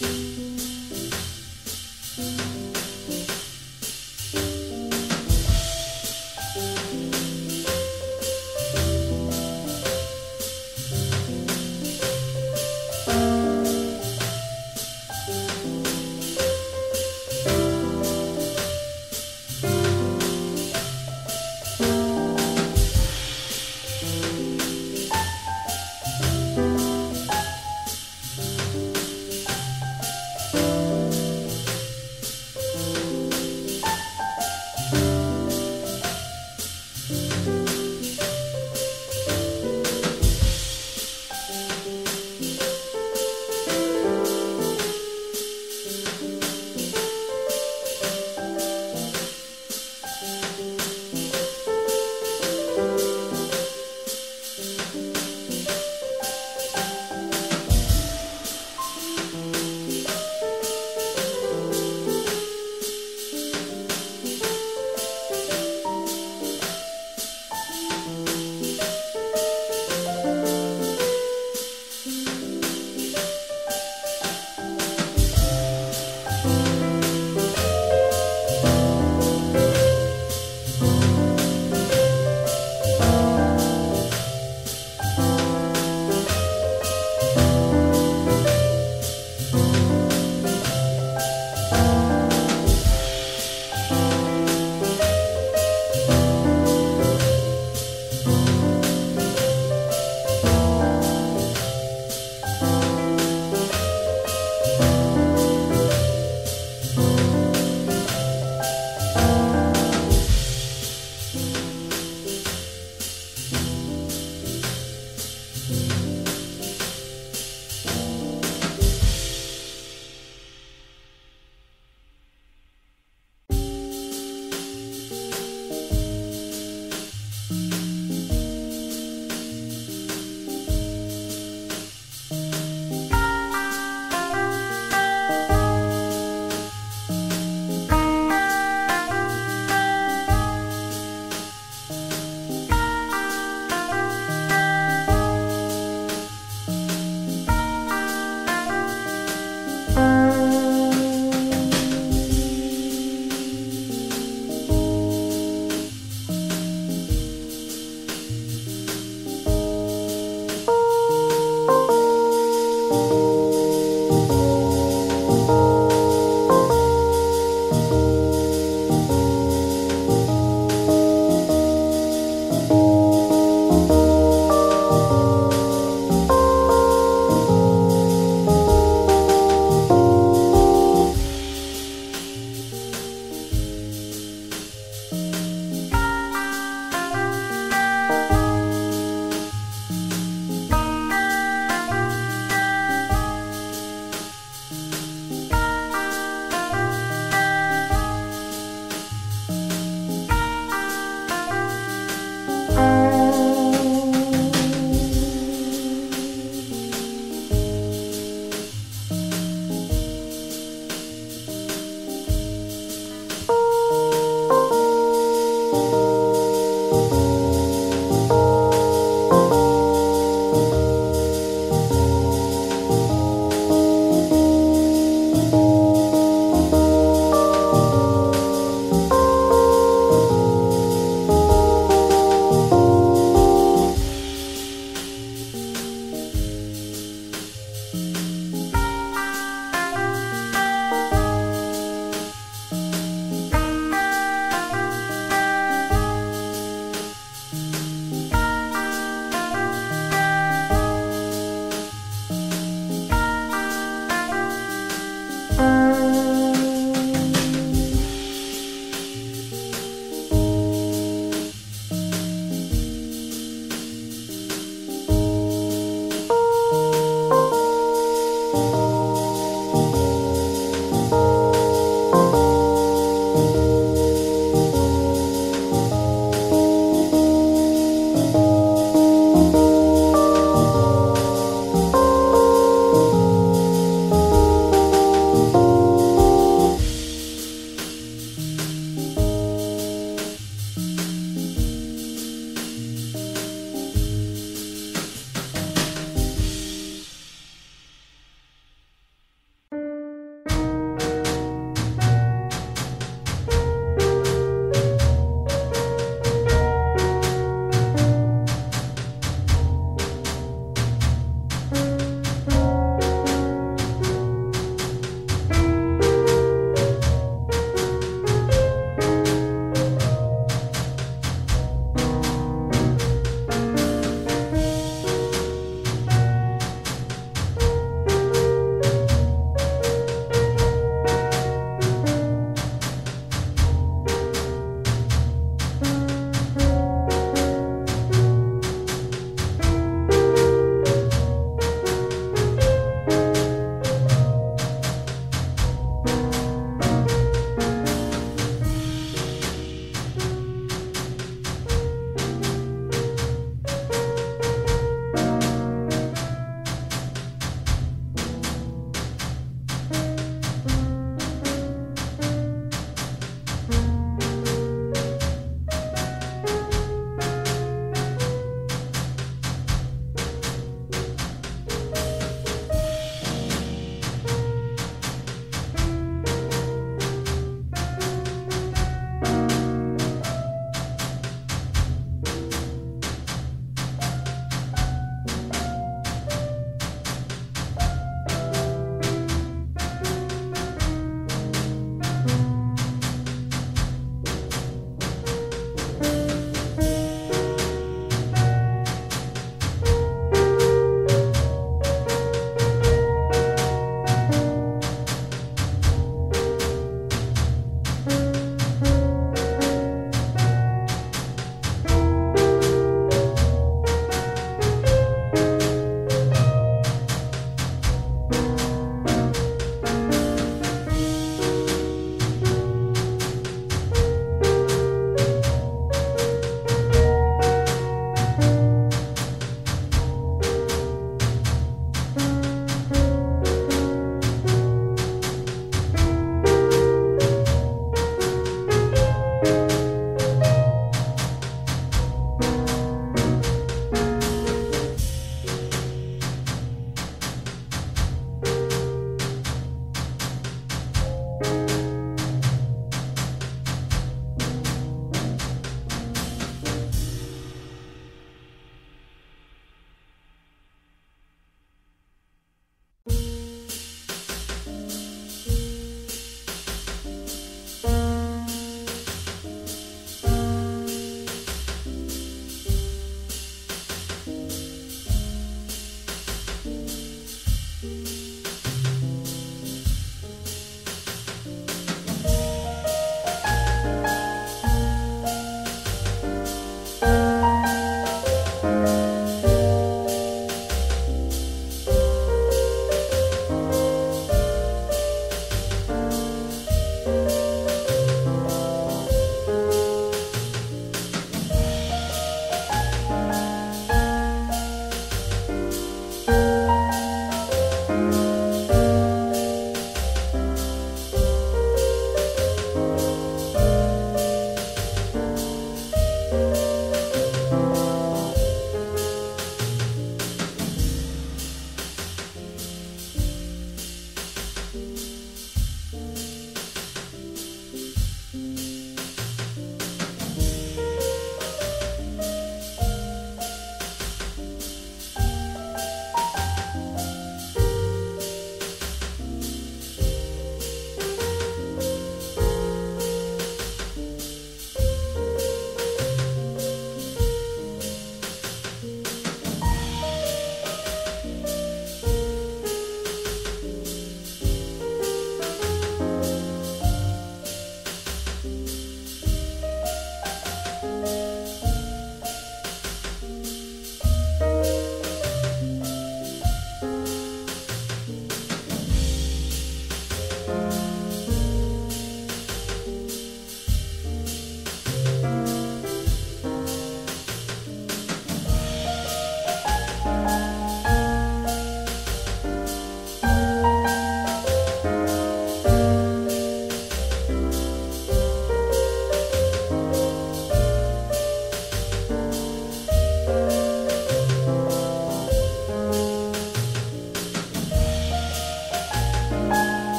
you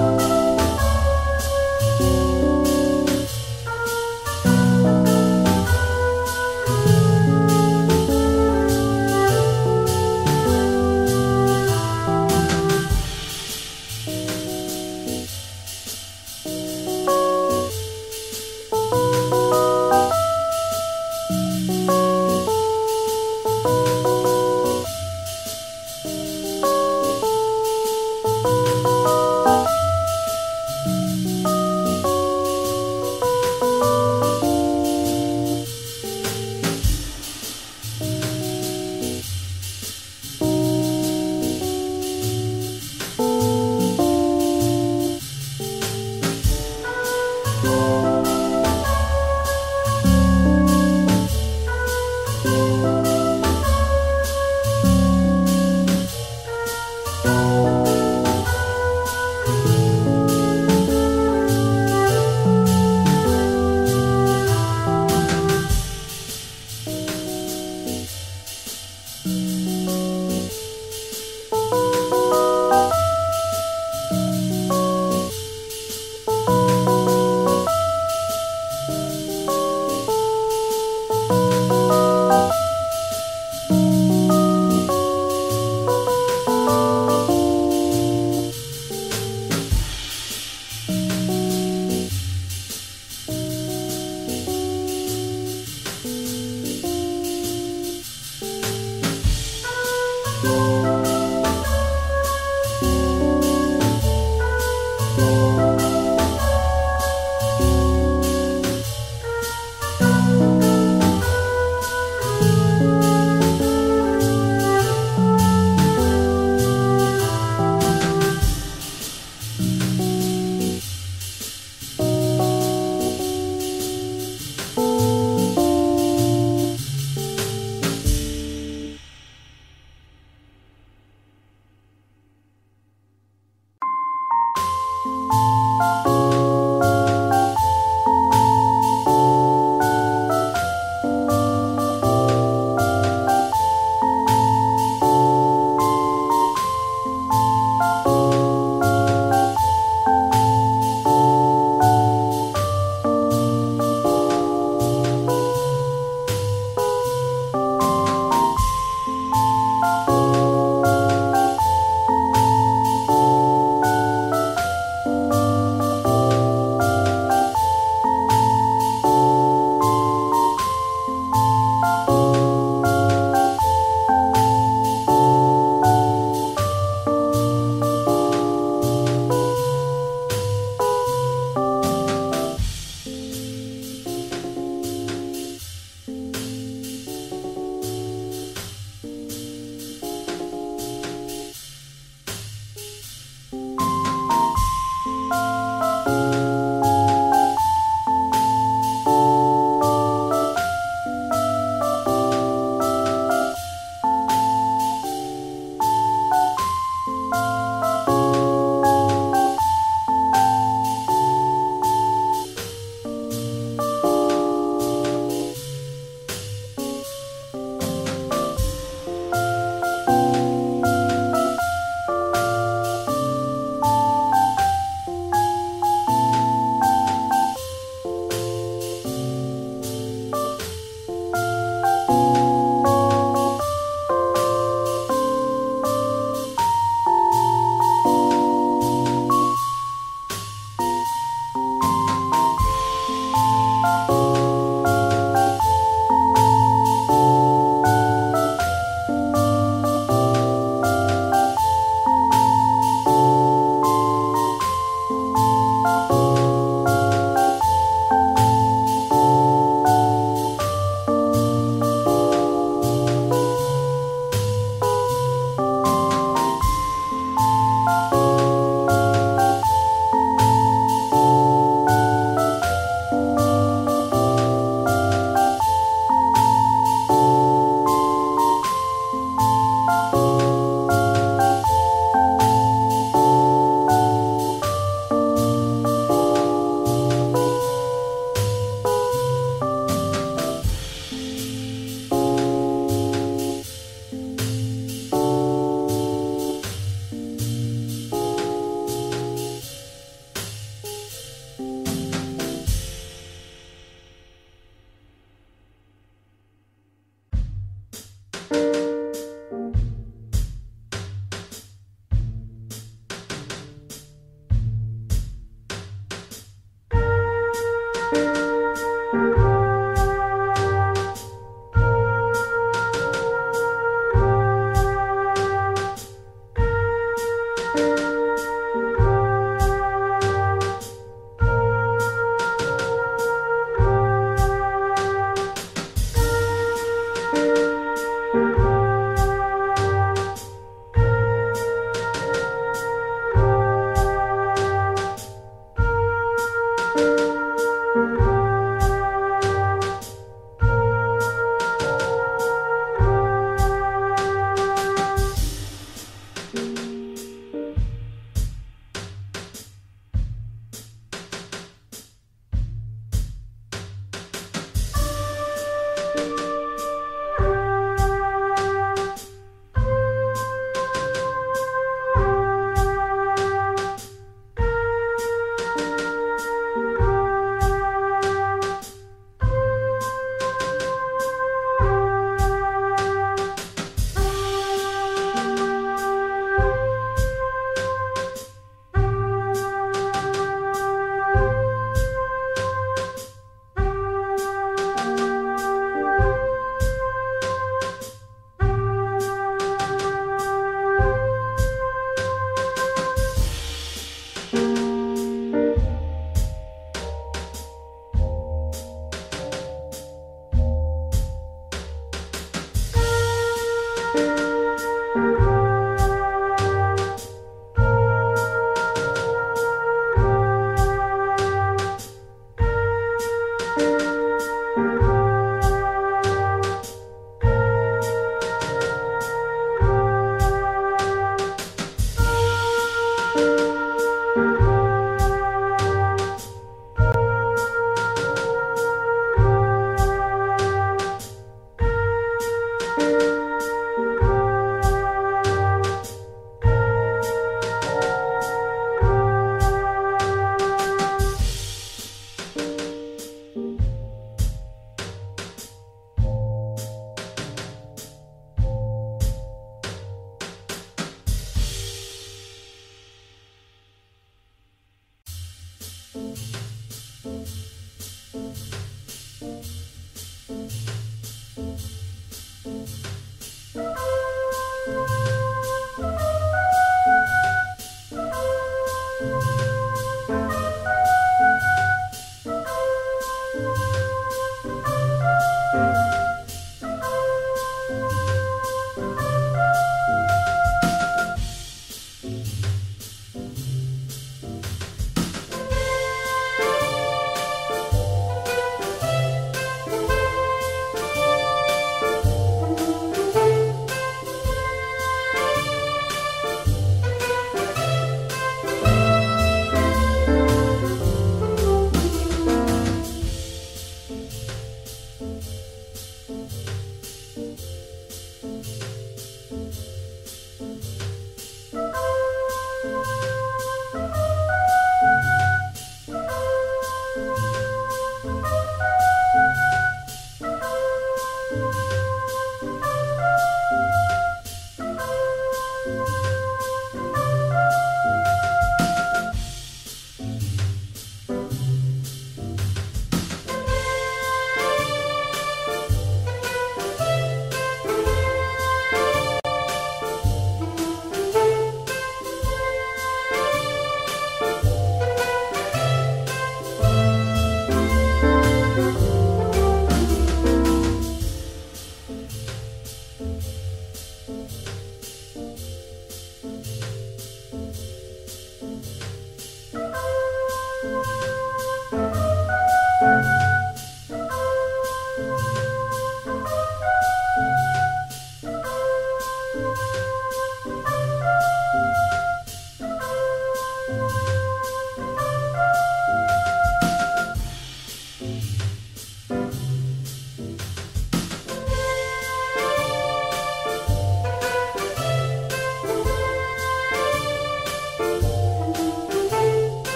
Música